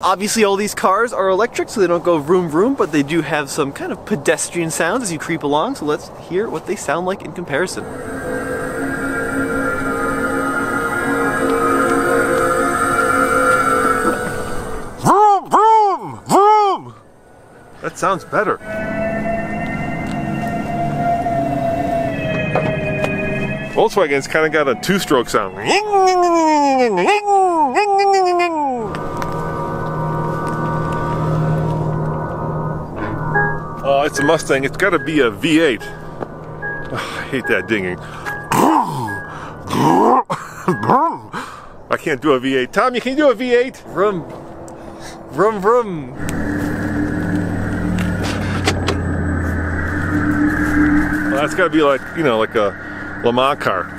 Obviously all these cars are electric so they don't go vroom vroom, but they do have some kind of pedestrian sounds as you creep along, so let's hear what they sound like in comparison. Vroom, vroom, vroom. That sounds better. Volkswagen's kind of got a two-stroke sound. Oh, it's a Mustang. It's got to be a V8. Oh, ah, I hate that dinging. I can't do a V8. Tom, you can do a V8? Vroom. Vroom vroom. Well, that's got to be like, you know, like a Le Mans car.